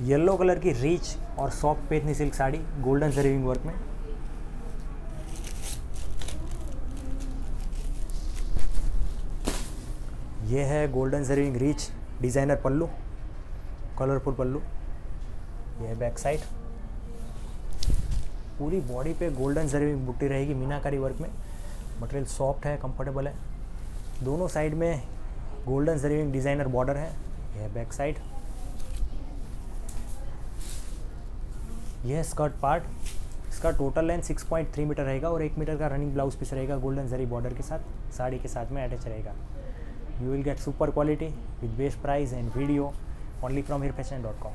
Yellow colour की rich और soft Paithani silk sari golden zari weaving work में। यह है golden zari weaving rich, designer pallu, colourful pallu. यह है बैक साइड। पूरी बॉडी पे गोल्डन जरीविंग बुट्टी रहेगी मीनाकारी वर्क में। मटेरियल सॉफ्ट है, कंफर्टेबल है। दोनों साइड में गोल्डन जरीविंग डिज़ाइनर बॉर्डर है। यह बैक साइड। यह स्कर्ट पार्ट इसका टोटल लेंथ 6.3 मीटर रहेगा और एक मीटर का रनिंग ब्लाउज पीस रहेगा गोल्डन जरी बॉर्डर के साथ, साड़ी के साथ में अटैच रहेगा। You will get super quality with best price and video only from Heer fashion dot com